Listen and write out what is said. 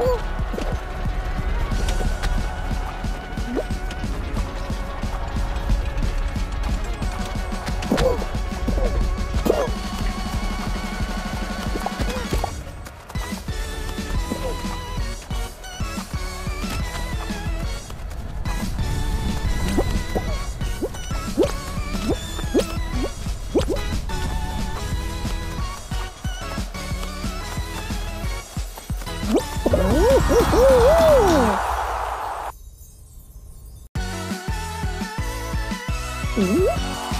Ooh. 음?